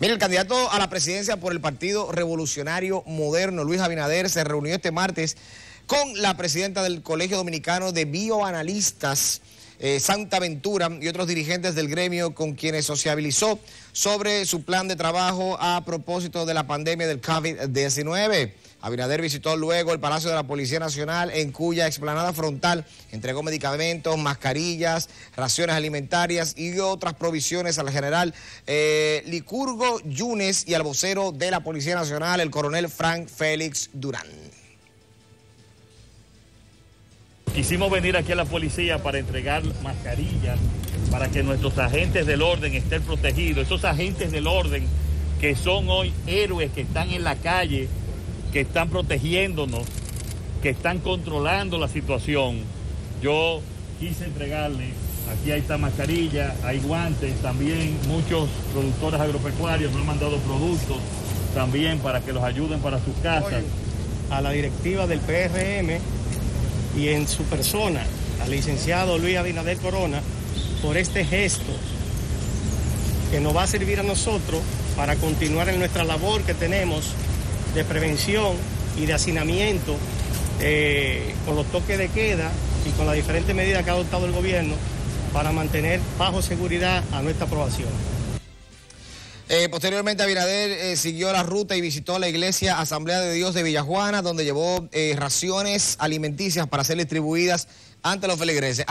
Mire, el candidato a la presidencia por el Partido Revolucionario Moderno, Luis Abinader, se reunió este martes con la presidenta del Colegio Dominicano de Bioanalistas, eh, Santa Ventura, y otros dirigentes del gremio con quienes sociabilizó sobre su plan de trabajo a propósito de la pandemia del COVID-19. Abinader visitó luego el Palacio de la Policía Nacional, en cuya explanada frontal entregó medicamentos, mascarillas, raciones alimentarias y otras provisiones al general eh, Licurgo Yunes y al vocero de la Policía Nacional, el coronel Frank Félix Durán. Quisimos venir aquí a la policía para entregar mascarillas, para que nuestros agentes del orden estén protegidos, esos agentes del orden que son hoy héroes que están en la calle que están protegiéndonos, que están controlando la situación. Yo quise entregarle, aquí hay esta mascarilla, hay guantes, también muchos productores agropecuarios me han mandado productos también para que los ayuden para sus casas. A la directiva del PRM y en su persona, al licenciado Luis Abinader Corona, por este gesto que nos va a servir a nosotros para continuar en nuestra labor que tenemos de prevención y de hacinamiento eh, con los toques de queda y con las diferentes medidas que ha adoptado el gobierno para mantener bajo seguridad a nuestra aprobación. Eh, posteriormente, Abinader eh, siguió la ruta y visitó la iglesia Asamblea de Dios de Villajuana, donde llevó raciones alimenticias para ser distribuidas ante los feligreses.